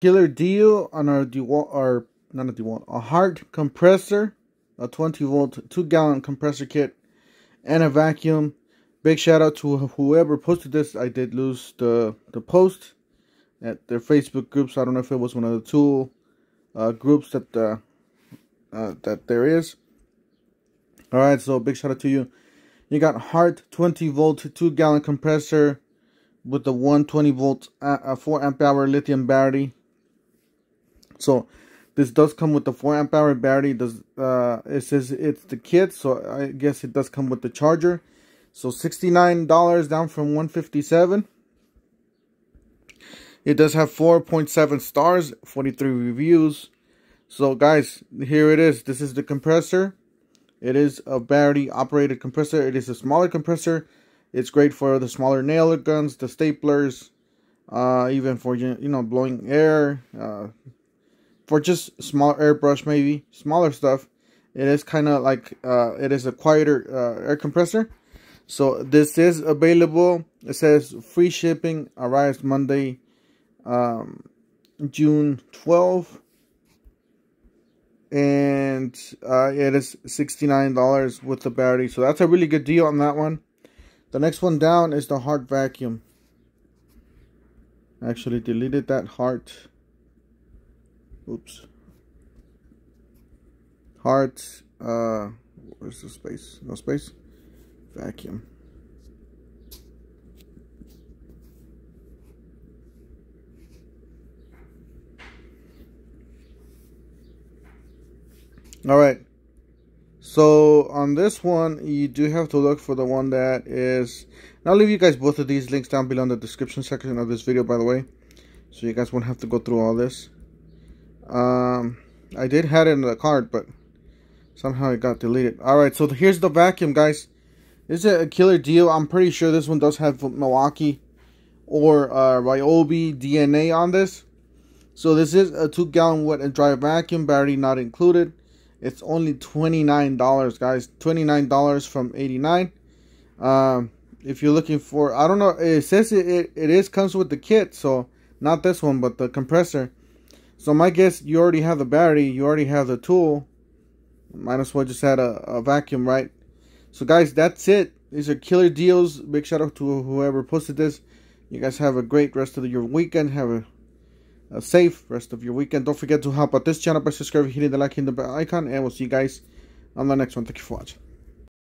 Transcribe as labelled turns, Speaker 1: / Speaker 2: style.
Speaker 1: killer deal on our DeWalt, or not a DeWalt, a Hart compressor, a 20 volt, 2 gallon compressor kit, and a vacuum. Big shout out to whoever posted this. I did lose the, the post at their Facebook groups. I don't know if it was one of the two uh, groups that uh, that there is. All right, so big shout out to you. You got Hart 20 volt 2 gallon compressor with the 120 volt uh, 4 amp hour lithium battery. So this does come with the 4 amp hour battery. Does uh, it says it's the kit, so I guess it does come with the charger. So $69 down from 157 It does have 4.7 stars, 43 reviews. So guys, here it is. This is the compressor. It is a battery operated compressor. It is a smaller compressor. It's great for the smaller nail guns, the staplers, uh, even for you know blowing air, uh, for just small airbrush maybe smaller stuff. It is kind of like uh, it is a quieter uh, air compressor. So this is available. It says free shipping arrives Monday, um, June 12th and uh, it is $69 with the battery. So that's a really good deal on that one. The next one down is the Hart Vacuum. Actually deleted that Hart. Oops. Hart, uh, where's the space? No space? Vacuum. all right so on this one you do have to look for the one that is i'll leave you guys both of these links down below in the description section of this video by the way so you guys won't have to go through all this um i did have it in the card but somehow it got deleted. All right so here's the vacuum guys. This is a killer deal. I'm pretty sure this one does have milwaukee or uh ryobi dna on this. So this is a two gallon wet and dry vacuum battery not included. It's only $29 guys. $29 from 89 um, if you're looking for I don't know it says it, it, it is comes with the kit so not this one but the compressor so my guess you already have the battery you already have the tool might as well just add a, a vacuum right so guys that's it these are killer deals big shout out to whoever posted this you guys have a great rest of your weekend have a a safe rest of your weekend. Don't forget to help out this channel by subscribing, hitting the like, hitting the bell icon, and we'll see you guys on the next one. Thank you for watching.